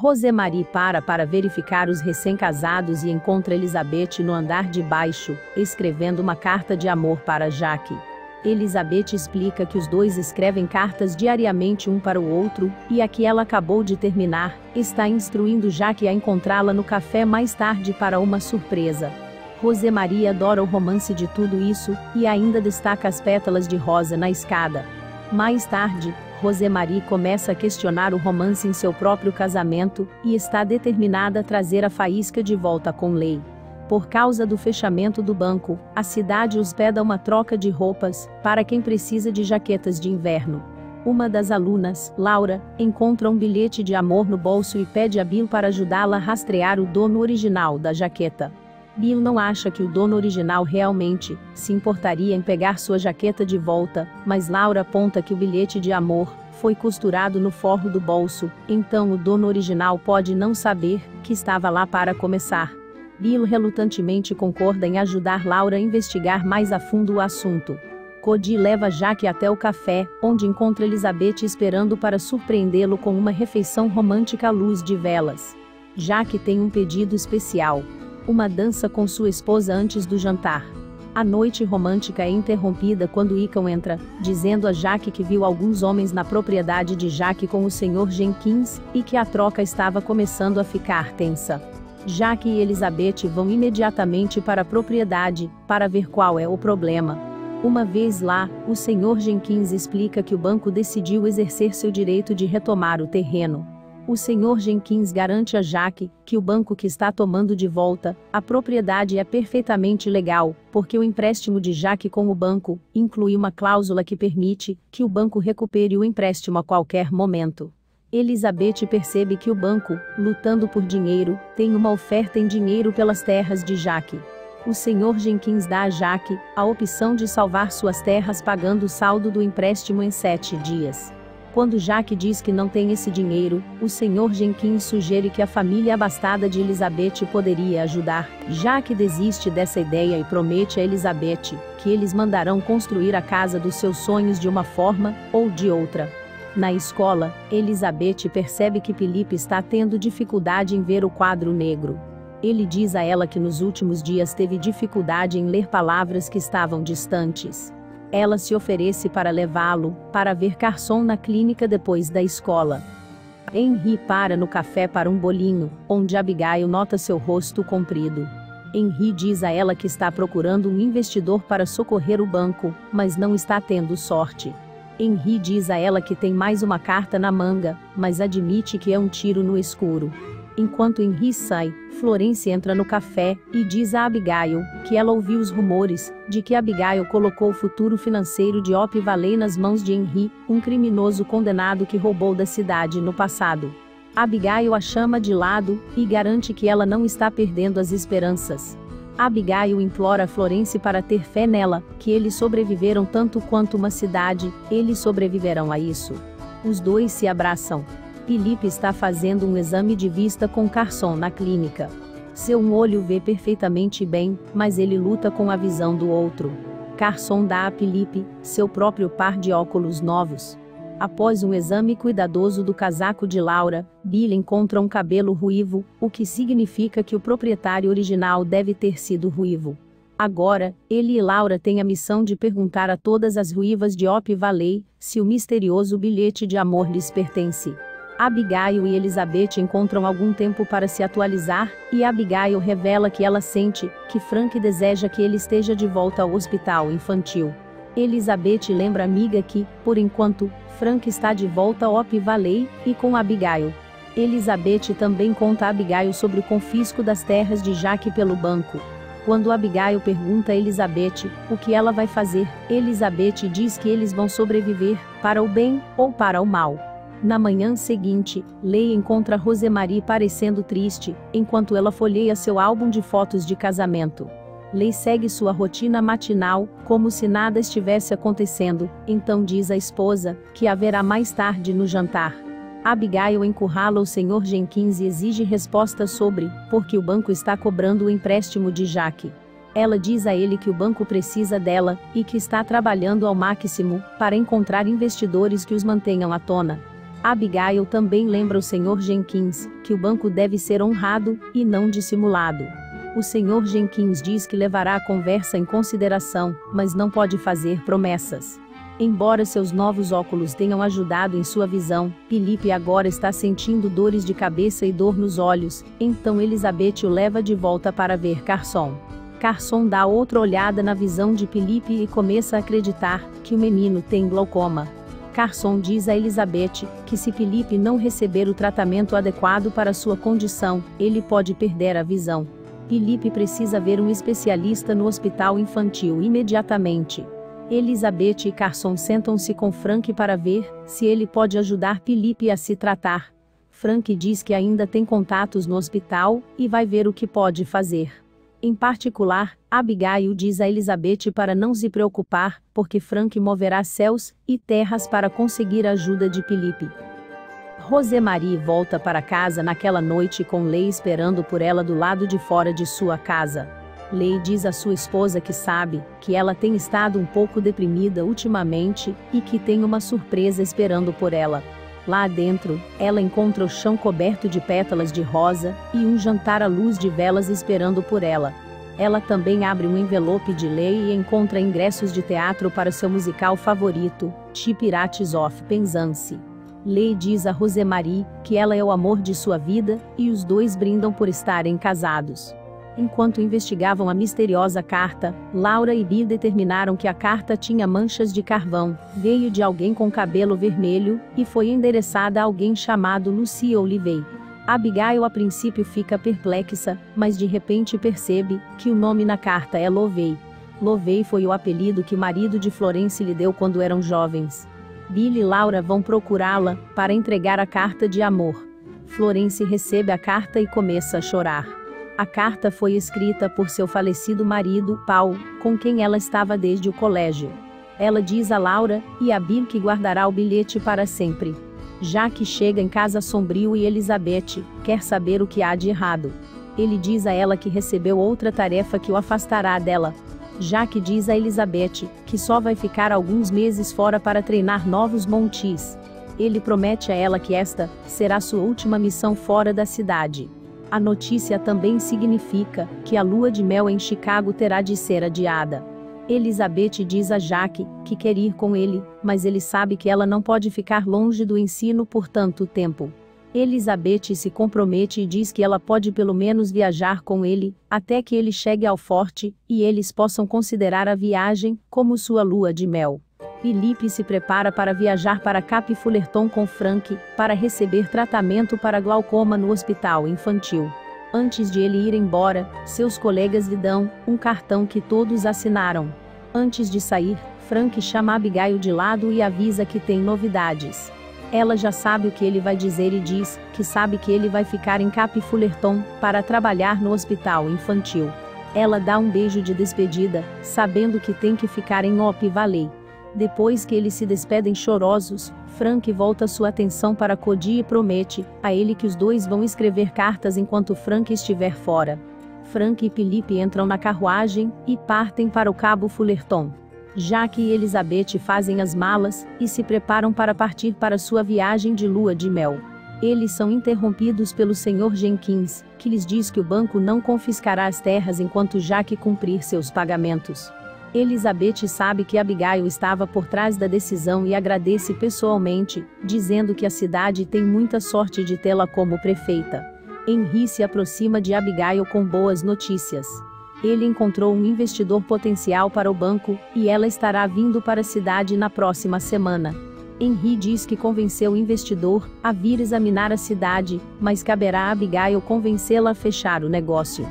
Rosemarie para para verificar os recém-casados e encontra Elizabeth no andar de baixo, escrevendo uma carta de amor para Jaque. Elizabeth explica que os dois escrevem cartas diariamente um para o outro, e a que ela acabou de terminar, está instruindo Jaque a encontrá-la no café mais tarde para uma surpresa. Rosemarie adora o romance de tudo isso, e ainda destaca as pétalas de rosa na escada. Mais tarde, Rosemarie começa a questionar o romance em seu próprio casamento, e está determinada a trazer a faísca de volta com Lei. Por causa do fechamento do banco, a cidade hospeda uma troca de roupas, para quem precisa de jaquetas de inverno. Uma das alunas, Laura, encontra um bilhete de amor no bolso e pede a Bill para ajudá-la a rastrear o dono original da jaqueta. Bill não acha que o dono original realmente se importaria em pegar sua jaqueta de volta, mas Laura aponta que o bilhete de amor foi costurado no forro do bolso, então o dono original pode não saber que estava lá para começar. Bill relutantemente concorda em ajudar Laura a investigar mais a fundo o assunto. Cody leva Jack até o café, onde encontra Elizabeth esperando para surpreendê-lo com uma refeição romântica à luz de velas. Jack tem um pedido especial: uma dança com sua esposa antes do jantar. A noite romântica é interrompida quando Icon entra, dizendo a Jack que viu alguns homens na propriedade de Jack com o Sr. Jenkins e que a troca estava começando a ficar tensa. Jack e Elizabeth vão imediatamente para a propriedade, para ver qual é o problema. Uma vez lá, o Sr. Jenkins explica que o banco decidiu exercer seu direito de retomar o terreno. O Sr. Jenkins garante a Jack que o banco que está tomando de volta a propriedade é perfeitamente legal, porque o empréstimo de Jack com o banco inclui uma cláusula que permite que o banco recupere o empréstimo a qualquer momento. Elizabeth percebe que o banco, lutando por dinheiro, tem uma oferta em dinheiro pelas terras de Jaque. O Sr. Jenkins dá a Jaque a opção de salvar suas terras pagando o saldo do empréstimo em sete dias. Quando Jaque diz que não tem esse dinheiro, o Sr. Jenkins sugere que a família abastada de Elizabeth poderia ajudar. Jaque desiste dessa ideia e promete a Elizabeth que eles mandarão construir a casa dos seus sonhos de uma forma ou de outra. Na escola, Elizabeth percebe que Felipe está tendo dificuldade em ver o quadro negro. Ele diz a ela que nos últimos dias teve dificuldade em ler palavras que estavam distantes. Ela se oferece para levá-lo para ver Carson na clínica depois da escola. Henry para no café para um bolinho, onde Abigail nota seu rosto comprido. Henry diz a ela que está procurando um investidor para socorrer o banco, mas não está tendo sorte. Henry diz a ela que tem mais uma carta na manga, mas admite que é um tiro no escuro. Enquanto Henry sai, Florence entra no café e diz a Abigail que ela ouviu os rumores de que Abigail colocou o futuro financeiro de Op Valley nas mãos de Henry, um criminoso condenado que roubou da cidade no passado. Abigail a chama de lado e garante que ela não está perdendo as esperanças. Abigail implora Florence para ter fé nela, que eles sobreviveram tanto quanto uma cidade, eles sobreviverão a isso. Os dois se abraçam. Felipe está fazendo um exame de vista com Carson na clínica. Seu olho vê perfeitamente bem, mas ele luta com a visão do outro. Carson dá a Felipe seu próprio par de óculos novos. Após um exame cuidadoso do casaco de Laura, Bill encontra um cabelo ruivo, o que significa que o proprietário original deve ter sido ruivo. Agora, ele e Laura têm a missão de perguntar a todas as ruivas de Op Valley se o misterioso bilhete de amor lhes pertence. Abigail e Elizabeth encontram algum tempo para se atualizar, e Abigail revela que ela sente que Frank deseja que ele esteja de volta ao hospital infantil. Elizabeth lembra amiga que, por enquanto, Frank está de volta ao Op Valley, e com Abigail. Elizabeth também conta a Abigail sobre o confisco das terras de Jaque pelo banco. Quando Abigail pergunta a Elizabeth o que ela vai fazer, Elizabeth diz que eles vão sobreviver, para o bem ou para o mal. Na manhã seguinte, Leigh encontra Rosemarie parecendo triste, enquanto ela folheia seu álbum de fotos de casamento. Lei segue sua rotina matinal, como se nada estivesse acontecendo, então diz à esposa que haverá mais tarde no jantar. Abigail encurrala o Sr. Jenkins e exige respostas sobre por que o banco está cobrando o empréstimo de Jaque. Ela diz a ele que o banco precisa dela e que está trabalhando ao máximo para encontrar investidores que os mantenham à tona. Abigail também lembra o Sr. Jenkins que o banco deve ser honrado e não dissimulado. O Sr. Jenkins diz que levará a conversa em consideração, mas não pode fazer promessas. Embora seus novos óculos tenham ajudado em sua visão, Felipe agora está sentindo dores de cabeça e dor nos olhos, então Elizabeth o leva de volta para ver Carson. Carson dá outra olhada na visão de Felipe e começa a acreditar que o menino tem glaucoma. Carson diz a Elizabeth que se Felipe não receber o tratamento adequado para sua condição, ele pode perder a visão. Felipe precisa ver um especialista no hospital infantil imediatamente. Elizabeth e Carson sentam-se com Frank para ver se ele pode ajudar Felipe a se tratar. Frank diz que ainda tem contatos no hospital e vai ver o que pode fazer. Em particular, Abigail diz a Elizabeth para não se preocupar, porque Frank moverá céus e terras para conseguir a ajuda de Felipe. Rosemarie volta para casa naquela noite com Lei esperando por ela do lado de fora de sua casa. Lei diz à sua esposa que sabe que ela tem estado um pouco deprimida ultimamente e que tem uma surpresa esperando por ela. Lá dentro, ela encontra o chão coberto de pétalas de rosa e um jantar à luz de velas esperando por ela. Ela também abre um envelope de lei e encontra ingressos de teatro para seu musical favorito, Ti Pirates of Penzance. Lei diz a Rosemarie que ela é o amor de sua vida e os dois brindam por estarem casados. Enquanto investigavam a misteriosa carta, Laura e Bi determinaram que a carta tinha manchas de carvão, veio de alguém com cabelo vermelho e foi endereçada a alguém chamado Lucy Olivey. Abigail a princípio fica perplexa, mas de repente percebe que o nome na carta é Lovey. Lovey foi o apelido que o marido de Florence lhe deu quando eram jovens. Billy e Laura vão procurá-la para entregar a carta de amor. Florence recebe a carta e começa a chorar. A carta foi escrita por seu falecido marido, Paul, com quem ela estava desde o colégio. Ela diz a Laura e a Bill que guardará o bilhete para sempre. Já que chega em casa sombrio e Elizabeth quer saber o que há de errado. Ele diz a ela que recebeu outra tarefa que o afastará dela. Já que diz a Elizabeth que só vai ficar alguns meses fora para treinar novos montis. Ele promete a ela que esta será sua última missão fora da cidade. A notícia também significa que a lua de mel em Chicago terá de ser adiada. Elizabeth diz a Jack que quer ir com ele, mas ele sabe que ela não pode ficar longe do ensino por tanto tempo. Elizabeth se compromete e diz que ela pode pelo menos viajar com ele, até que ele chegue ao forte, e eles possam considerar a viagem como sua lua de mel. Felipe se prepara para viajar para Cap Fullerton com Frank, para receber tratamento para glaucoma no hospital infantil. Antes de ele ir embora, seus colegas lhe dão um cartão que todos assinaram. Antes de sair, Frank chama Abigail de lado e avisa que tem novidades. Ela já sabe o que ele vai dizer e diz que sabe que ele vai ficar em Cap Fullerton para trabalhar no hospital infantil. Ela dá um beijo de despedida, sabendo que tem que ficar em Op Valley. Depois que eles se despedem chorosos, Frank volta sua atenção para Cody e promete a ele que os dois vão escrever cartas enquanto Frank estiver fora. Frank e Felipe entram na carruagem e partem para o Cabo Fullerton. Jack e Elizabeth fazem as malas e se preparam para partir para sua viagem de lua de mel. Eles são interrompidos pelo Sr. Jenkins, que lhes diz que o banco não confiscará as terras enquanto Jack cumprir seus pagamentos. Elizabeth sabe que Abigail estava por trás da decisão e agradece pessoalmente, dizendo que a cidade tem muita sorte de tê-la como prefeita. Henry se aproxima de Abigail com boas notícias. Ele encontrou um investidor potencial para o banco, e ela estará vindo para a cidade na próxima semana. Henry diz que convenceu o investidor a vir examinar a cidade, mas caberá a Abigail convencê-la a fechar o negócio.